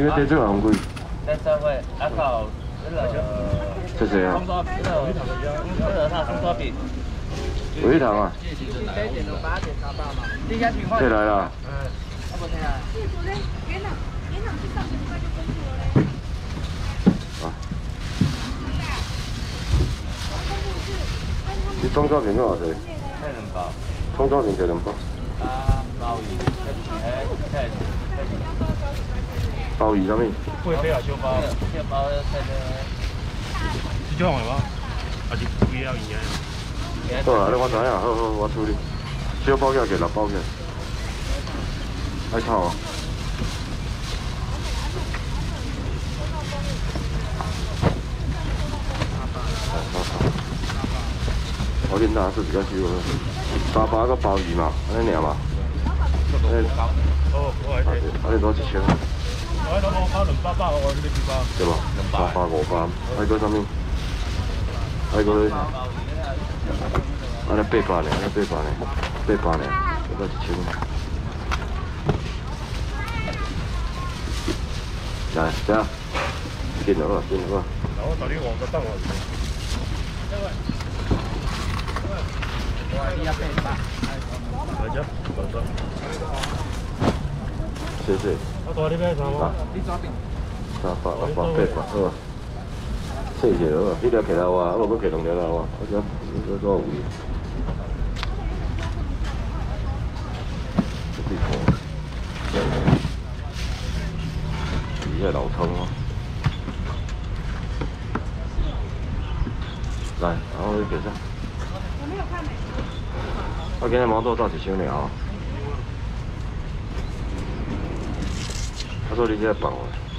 因为这这个很贵。在社会，阿靠，那个，这谁啊？葱抓，那个，那个他葱抓饼。伟堂啊。这来了。嗯。啊不听啊。你葱抓饼多少钱？菜两包。葱抓饼菜两包。啊，鲍鱼，哎，菜，鲍鱼什么？贵飞啊，小包。小包菜的。是这样的吗？还是不要一样？好啊，我知啊，好好，我处理。小包价给六包价。爱炒啊。我点哪是比较少的？沙巴个鲍鱼嘛，安尼尔嘛。哦，我来睇。安尼多一千。我喺度我包两包包，我呢啲包。对吧？三包五包，还个什么？还个。安尼八百呢，安尼八百呢，八百呢，不到一千。来，这样，进了吧，进了吧。我到底黄个灯我。来咗，来咗。谢谢。我多啲咩衫啊？三百、六百、八百，好啊。谢谢好啊，呢条骑头啊，我冇骑两条头啊，我想我多位。这地方，底下老葱哦。来，然后给上。我没有看呢。我今日毛了啊？他说你在帮我。